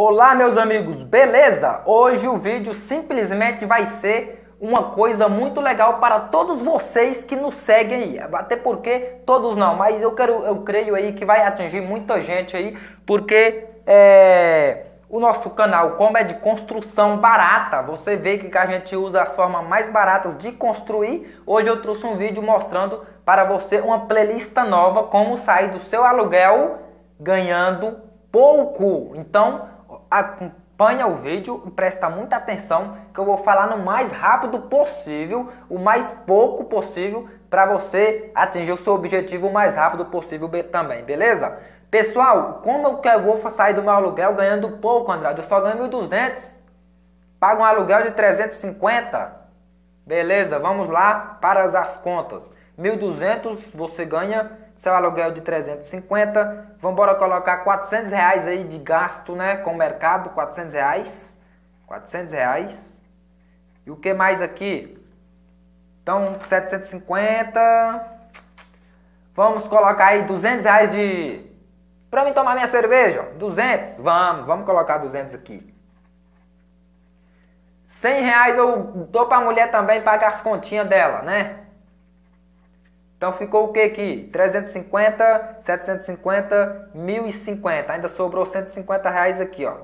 Olá meus amigos, beleza? Hoje o vídeo simplesmente vai ser uma coisa muito legal para todos vocês que nos seguem aí. Até porque todos não, mas eu, quero, eu creio aí que vai atingir muita gente aí, porque é, o nosso canal, como é de construção barata, você vê que a gente usa as formas mais baratas de construir. Hoje eu trouxe um vídeo mostrando para você uma playlist nova, como sair do seu aluguel ganhando pouco. Então, acompanha o vídeo e presta muita atenção que eu vou falar no mais rápido possível, o mais pouco possível para você atingir o seu objetivo o mais rápido possível também, beleza? Pessoal, como que eu vou sair do meu aluguel ganhando pouco, Andrade? Eu só ganho 1.200. Pago um aluguel de 350. Beleza, vamos lá para as contas. 1.200 você ganha seu aluguel de 350, vamos embora colocar 400 reais aí de gasto, né, com o mercado, 400 reais, 400 reais, e o que mais aqui? Então, 750, vamos colocar aí 200 reais de, pra mim tomar minha cerveja, 200, vamos, vamos colocar 200 aqui. 100 reais eu dou pra mulher também pagar as continhas dela, né? Então ficou o que aqui? 350, 750, 1050. Ainda sobrou 150 reais aqui, ó.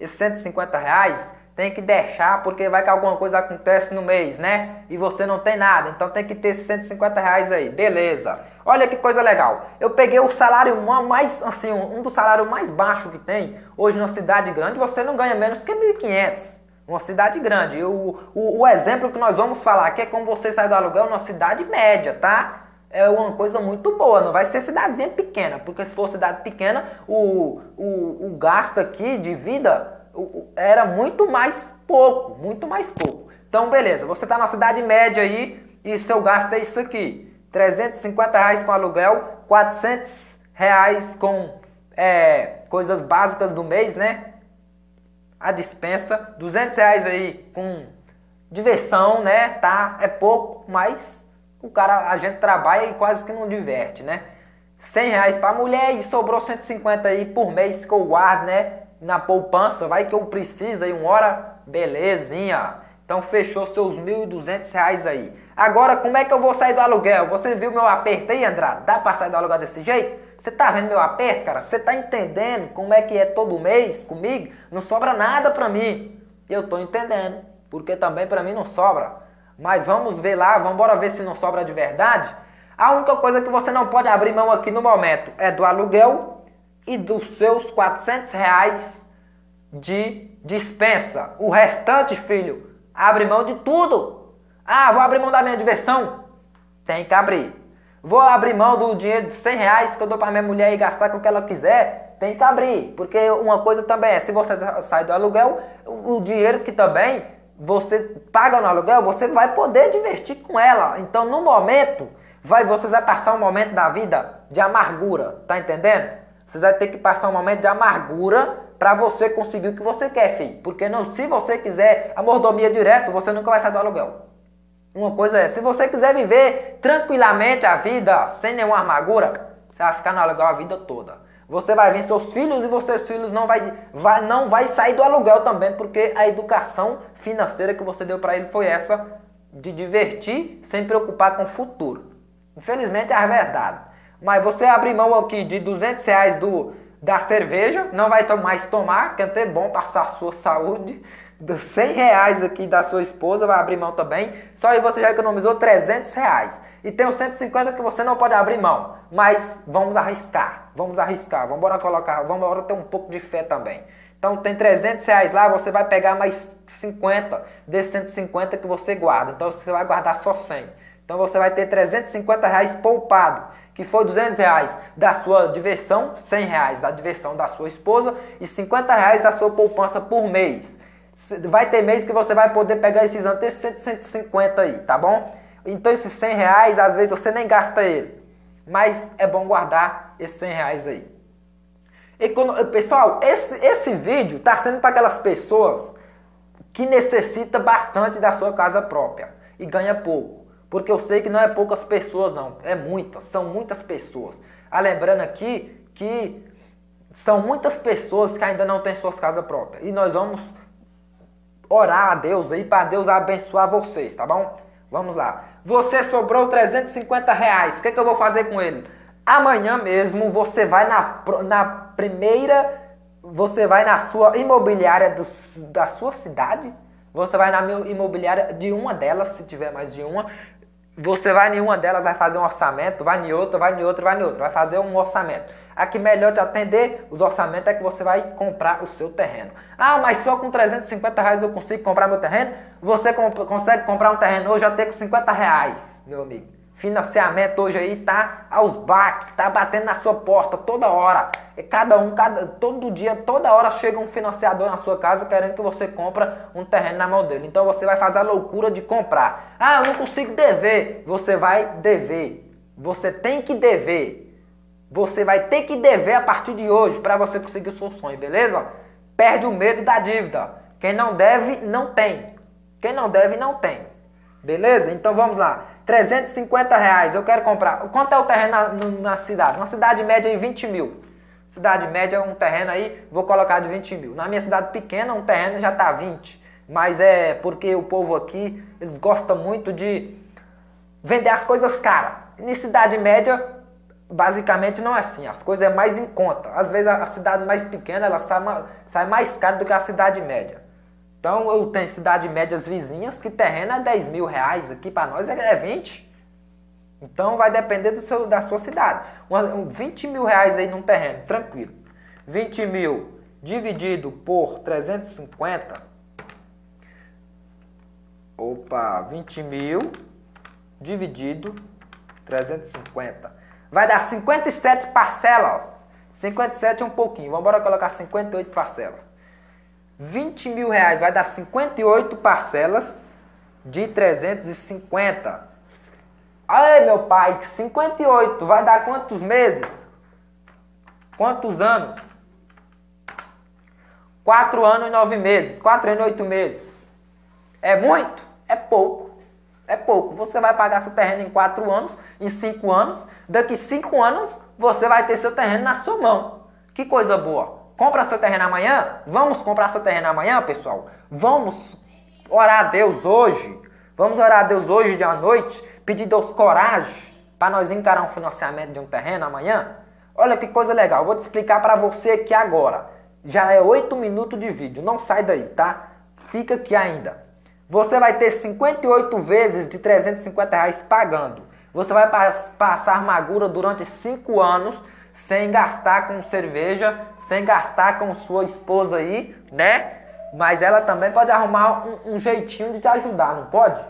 Esses 150 reais tem que deixar porque vai que alguma coisa acontece no mês, né? E você não tem nada, então tem que ter 150 reais aí, beleza. Olha que coisa legal. Eu peguei o salário mais, assim, um dos salários mais baixos que tem. Hoje na cidade grande você não ganha menos que 1.500. Uma cidade grande. O, o, o exemplo que nós vamos falar aqui é como você sai do aluguel numa cidade média, tá? É uma coisa muito boa, não vai ser cidadezinha pequena, porque se for cidade pequena, o, o, o gasto aqui de vida era muito mais pouco, muito mais pouco. Então, beleza, você está na cidade média aí e seu gasto é isso aqui: 350 reais com aluguel, 400 reais com é, coisas básicas do mês, né? A dispensa, 200 reais aí com diversão, né? Tá? É pouco, mas o cara, a gente trabalha e quase que não diverte, né? 100 reais pra mulher e sobrou 150 aí por mês que eu guardo, né? Na poupança, vai que eu preciso aí uma hora, belezinha. Então fechou seus 1.200 reais aí. Agora, como é que eu vou sair do aluguel? Você viu meu aperto aí, Andrade? Dá pra sair do aluguel desse jeito? Você tá vendo meu aperto, cara? Você tá entendendo como é que é todo mês comigo? Não sobra nada pra mim. Eu tô entendendo, porque também pra mim não sobra. Mas vamos ver lá, vamos embora ver se não sobra de verdade. A única coisa que você não pode abrir mão aqui no momento é do aluguel e dos seus 400 reais de dispensa. O restante, filho, abre mão de tudo. Ah, vou abrir mão da minha diversão? Tem que abrir. Vou abrir mão do dinheiro de 100 reais que eu dou para minha mulher e gastar com o que ela quiser? Tem que abrir. Porque uma coisa também é, se você sai do aluguel, o dinheiro que também você paga no aluguel, você vai poder divertir com ela. Então, no momento, vai você vai passar um momento da vida de amargura, tá entendendo? Você vai ter que passar um momento de amargura para você conseguir o que você quer, filho. Porque não, se você quiser a mordomia direto, você nunca vai sair do aluguel. Uma coisa é, se você quiser viver tranquilamente a vida, sem nenhuma amargura, você vai ficar no aluguel a vida toda. Você vai ver seus filhos e vocês filhos não vai, vai, não vai sair do aluguel também, porque a educação financeira que você deu para ele foi essa de divertir sem preocupar com o futuro. Infelizmente é a verdade. Mas você abrir mão aqui de 200 reais do, da cerveja, não vai mais tomar, que é até bom passar a sua saúde. Dos 100 reais aqui da sua esposa, vai abrir mão também. Só aí você já economizou 300 reais. E tem os 150 que você não pode abrir mão. Mas vamos arriscar, vamos arriscar, vamos embora colocar, vamos embora ter um pouco de fé também. Então tem 300 reais lá, você vai pegar mais 50 desses 150 que você guarda. Então você vai guardar só 100. Então você vai ter 350 reais poupado, que foi 200 reais da sua diversão, 100 reais da diversão da sua esposa e 50 reais da sua poupança por mês. Vai ter mês que você vai poder pegar esses antes 150 aí, tá bom? Então esses 100 reais, às vezes você nem gasta ele. Mas é bom guardar esses 100 reais aí. E quando, pessoal, esse, esse vídeo está sendo para aquelas pessoas que necessita bastante da sua casa própria e ganha pouco. Porque eu sei que não é poucas pessoas não, é muitas, são muitas pessoas. Ah, lembrando aqui que são muitas pessoas que ainda não têm suas casas próprias. E nós vamos orar a Deus aí para Deus abençoar vocês, tá bom? Vamos lá. Você sobrou 350 reais. O que, que eu vou fazer com ele? Amanhã mesmo você vai na, na primeira. Você vai na sua imobiliária do, da sua cidade. Você vai na imobiliária de uma delas, se tiver mais de uma. Você vai em uma delas, vai fazer um orçamento, vai em outra, vai em outra, vai em outra, vai fazer um orçamento. A que melhor te atender os orçamentos é que você vai comprar o seu terreno. Ah, mas só com 350 reais eu consigo comprar meu terreno? Você comp consegue comprar um terreno hoje até com 50 reais, meu amigo. Financiamento hoje aí tá aos baques, tá batendo na sua porta toda hora. E cada um, cada, todo dia, toda hora chega um financiador na sua casa querendo que você compra um terreno na mão dele. Então você vai fazer a loucura de comprar. Ah, eu não consigo dever. Você vai dever. Você tem que dever. Você vai ter que dever a partir de hoje para você conseguir o seu sonho, beleza? Perde o medo da dívida. Quem não deve, não tem. Quem não deve, não tem. Beleza? Então vamos lá. 350 reais, eu quero comprar. Quanto é o terreno na, na cidade? Uma cidade média de 20 mil. Cidade média, um terreno aí, vou colocar de 20 mil. Na minha cidade pequena, um terreno já está 20. Mas é porque o povo aqui, eles gostam muito de vender as coisas caras. Em cidade média, basicamente não é assim. As coisas é mais em conta. Às vezes a, cidade mais pequena, ela sai, sai mais cara do que a cidade média. Então eu tenho cidade médias vizinhas que terreno é 10 mil reais, aqui para nós é 20. Então vai depender do seu, da sua cidade. Um, 20 mil reais aí num terreno, tranquilo. 20 mil dividido por 350. Opa, 20 mil dividido 350. Vai dar 57 parcelas. 57 é um pouquinho. Vamos colocar 58 parcelas. 20 mil reais vai dar 58 parcelas de 350. Ai, meu pai, 58 vai dar quantos meses? Quantos anos? 4 anos e 9 meses. 4 anos e 8 meses. É muito? É pouco. É pouco. Você vai pagar seu terreno em 4 anos, em 5 anos. Daqui 5 anos, você vai ter seu terreno na sua mão. Que coisa boa. Compra seu terreno amanhã? Vamos comprar seu terreno amanhã, pessoal? Vamos orar a Deus hoje? Vamos orar a Deus hoje de à noite? Pedir Deus coragem para nós encarar um financiamento de um terreno amanhã? Olha que coisa legal, vou te explicar para você aqui agora. Já é 8 minutos de vídeo, não sai daí, tá? Fica aqui ainda. Você vai ter 58 vezes de 350 reais pagando. Você vai passar amargura durante 5 anos sem gastar com cerveja, sem gastar com sua esposa aí, né? Mas ela também pode arrumar um, um jeitinho de te ajudar, não pode?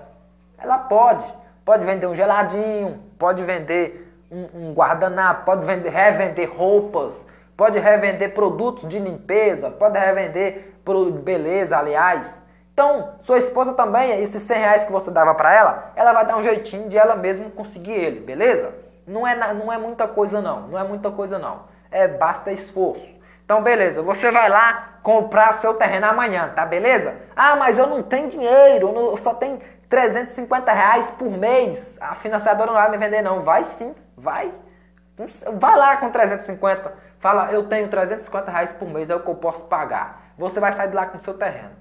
Ela pode. Pode vender um geladinho, pode vender um, um guardanapo, pode vender, revender roupas, pode revender produtos de limpeza, pode revender beleza, aliás. Então, sua esposa também, esses 100 reais que você dava para ela, ela vai dar um jeitinho de ela mesma conseguir ele, beleza? Não é, não é muita coisa não, não é muita coisa não. É basta esforço. Então beleza, você vai lá comprar seu terreno amanhã, tá beleza? Ah, mas eu não tenho dinheiro, eu só tenho 350 reais por mês. A financiadora não vai me vender não. Vai sim, vai. Vai lá com 350. Fala, eu tenho 350 reais por mês, é o que eu posso pagar. Você vai sair de lá com seu terreno.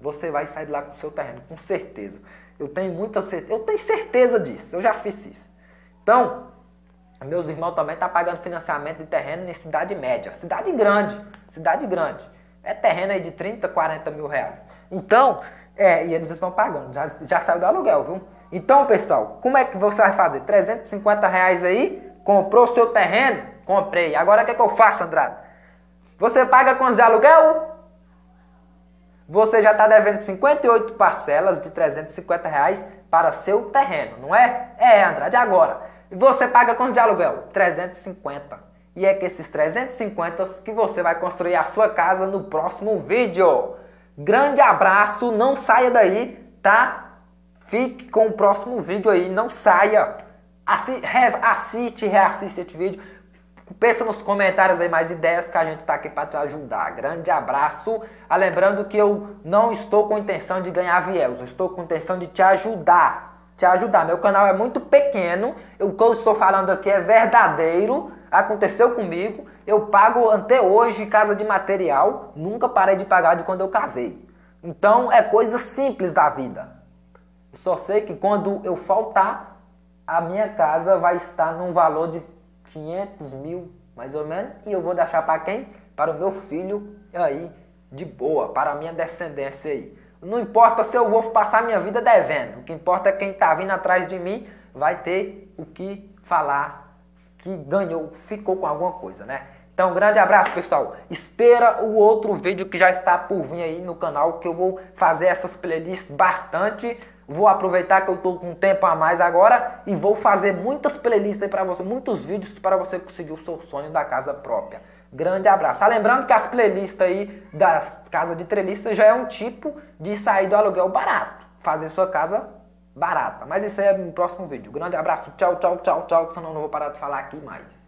Você vai sair de lá com seu terreno, com certeza. Eu tenho muita certeza. Eu tenho certeza disso. Eu já fiz isso. Então, meus irmãos também estão tá pagando financiamento de terreno em cidade média. Cidade grande, cidade grande. É terreno aí de 30, 40 mil reais. Então, é, e eles estão pagando, já, já saiu do aluguel, viu? Então, pessoal, como é que você vai fazer? 350 reais aí, comprou seu terreno? Comprei. Agora o que, é que eu faço, Andrade? Você paga quantos de aluguel? Você já está devendo 58 parcelas de 350 reais para seu terreno, não é? É, Andrade, agora. Você paga quantos de aluguel? 350. E é que esses 350 que você vai construir a sua casa no próximo vídeo. Grande abraço, não saia daí, tá? Fique com o próximo vídeo aí, não saia. Assi assiste, reassiste esse vídeo. Pensa nos comentários aí mais ideias que a gente tá aqui para te ajudar. Grande abraço. Ah, lembrando que eu não estou com intenção de ganhar views, eu estou com intenção de te ajudar te ajudar. Meu canal é muito pequeno, o que eu estou falando aqui é verdadeiro, aconteceu comigo. Eu pago até hoje casa de material, nunca parei de pagar de quando eu casei. Então é coisa simples da vida. Só sei que quando eu faltar, a minha casa vai estar num valor de 500 mil, mais ou menos, e eu vou deixar para quem? Para o meu filho aí, de boa, para a minha descendência aí. Não importa se eu vou passar minha vida devendo, o que importa é quem está vindo atrás de mim vai ter o que falar que ganhou, ficou com alguma coisa, né? Então, um grande abraço, pessoal. Espera o outro vídeo que já está por vir aí no canal, que eu vou fazer essas playlists bastante. Vou aproveitar que eu estou com tempo a mais agora e vou fazer muitas playlists aí para você, muitos vídeos para você conseguir o seu sonho da casa própria. Grande abraço. Ah, lembrando que as playlists aí da casa de trelista já é um tipo de sair do aluguel barato. Fazer sua casa barata. Mas isso aí é no próximo vídeo. Grande abraço. Tchau, tchau, tchau, tchau. Senão eu não vou parar de falar aqui mais.